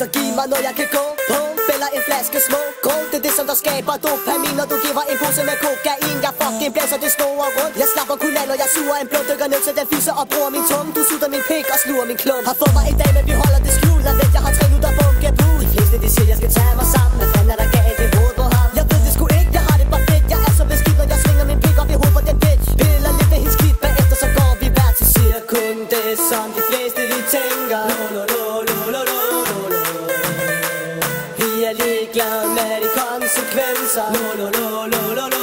Så giv mig noget jeg kan gå på. Fælder en flaske små grå Det er det som der skaber dopamin Når du giver en pose med kokain. Jeg fucking blæser det store rundt. Jeg slapper kun af når jeg suger en blå Dykker ned til den fisse og bruger min tunge. Du sutter min pik og sluger min klump. Har fået mig en dag men vi holder det er ligeglade med de konsekvenser lo, lo, lo, lo, lo, lo, lo, lo.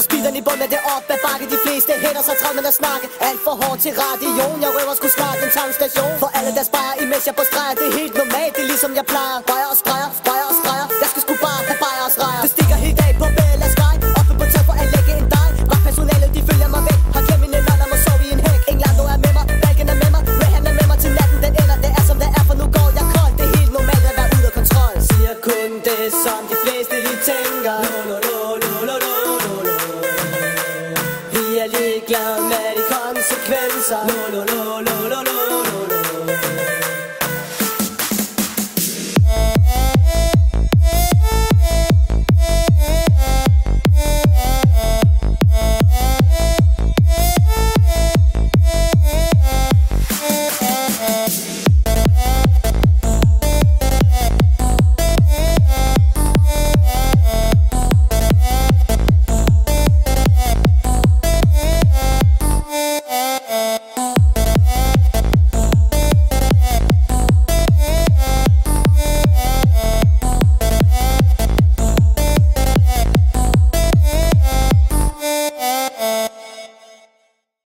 Har speederen i bunden med det op ad bakke De fleste hænder så travlt med at snakke. Alt for hårdt til radioen Jeg røver sgu snart en tankstation. For alle der sparer imens jeg på streger Det er helt normalt, det er ligesom jeg plejer. Streger og streger, streger og streger Jeg skal sgu bare have bajer og streger. Det stikker helt af på Bella Sky Oppe på tag for at lægge en dej. Vagtpersonalet de følger mig væk. Har glemt mine nøgler, må sove i en hæk. England er med mig, Balken er med mig. Mayhem er med mig til natten Den ender, det er som det er For nu går jeg kold. Det er helt normalt at være ude af kontrol. Siger kun det som de fleste de tænker. Vi med de konsekvenser lo, lo, lo, lo, lo, lo, lo.